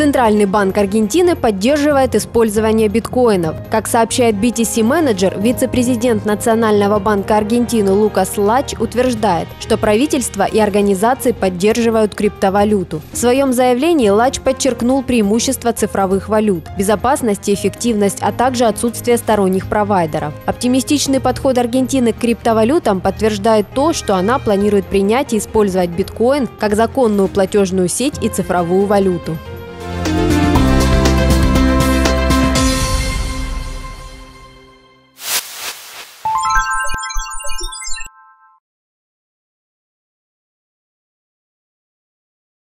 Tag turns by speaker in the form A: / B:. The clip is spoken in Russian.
A: Центральный банк Аргентины поддерживает использование биткоинов. Как сообщает BTC Manager. вице-президент Национального банка Аргентины Лукас Лач утверждает, что правительство и организации поддерживают криптовалюту. В своем заявлении Лач подчеркнул преимущества цифровых валют, безопасность и эффективность, а также отсутствие сторонних провайдеров. Оптимистичный подход Аргентины к криптовалютам подтверждает то, что она планирует принять и использовать биткоин как законную платежную сеть и цифровую валюту.